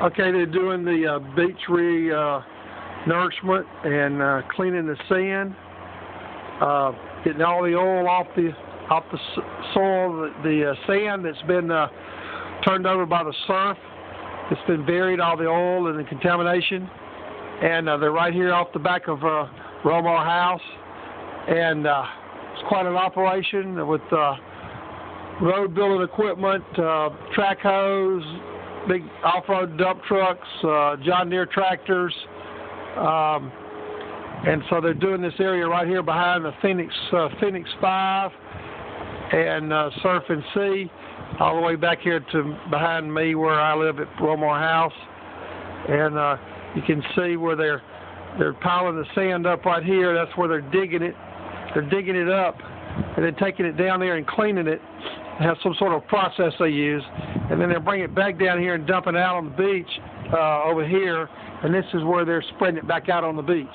Okay, they're doing the uh, beach re uh, nourishment and uh, cleaning the sand, uh, getting all the oil off the off the soil, the, uh, sand that's been uh, turned over by the surf. It's been buried, all the oil and the contamination, and uh, they're right here off the back of uh, Romar House, and uh, it's quite an operation with uh, road building equipment, uh, track hoes, big off-road dump trucks, uh, John Deere tractors, um, and so they're doing this area right here behind the Phoenix uh, Phoenix Five and uh, Surf and Sea, all the way back here to behind me where I live at Romar House, and uh, you can see where they're they're piling the sand up right here. That's where they're digging it. They're digging it up and then taking it down there and cleaning it. They have some sort of process they use, and then they bring it back down here and dump it out on the beach uh, over here. And this is where they're spreading it back out on the beach.